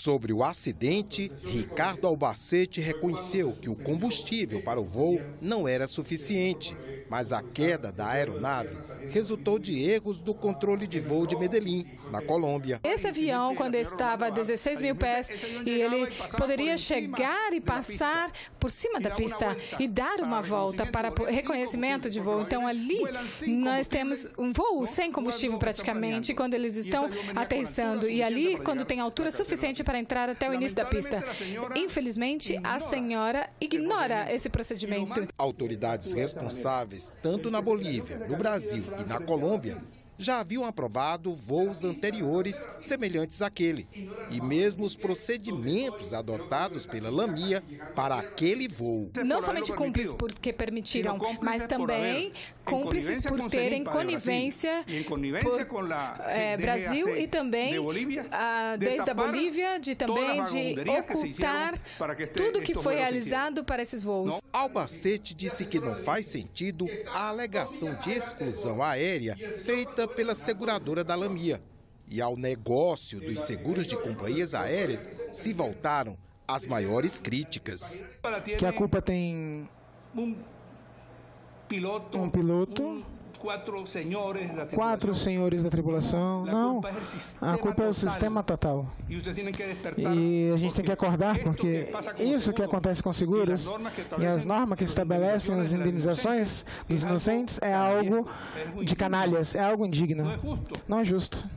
Sobre o acidente, Ricardo Albacete reconheceu que o combustível para o voo não era suficiente, mas a queda da aeronave resultou de erros do controle de voo de Medellín, na Colômbia. Esse avião, quando estava a 16 mil pés, e ele poderia chegar e passar por cima da pista e dar uma volta para reconhecimento de voo. Então, ali nós temos um voo sem combustível praticamente, quando eles estão aterrissando. E ali, quando tem altura suficiente para entrar até o início da pista. Infelizmente, a senhora ignora esse procedimento. Autoridades responsáveis, tanto na Bolívia, no Brasil e na Colômbia, já haviam aprovado voos anteriores semelhantes àquele. E mesmo os procedimentos adotados pela Lamia para aquele voo. Não somente cúmplices porque permitiram, mas também cúmplices por terem conivência por é, Brasil e também a, desde a Bolívia de também de ocultar tudo que foi realizado para esses voos. Albacete disse que não faz sentido a alegação de exclusão aérea feita pela seguradora da Lamia. E ao negócio dos seguros de companhias aéreas se voltaram as maiores críticas. Que a culpa tem um piloto quatro senhores da tribulação. Não, a culpa é o sistema total. E a gente tem que acordar porque isso que acontece com seguros e as normas que estabelecem as indenizações dos inocentes é algo de canalhas, é algo indigno. Não é justo.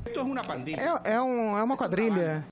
É, é, um, é uma quadrilha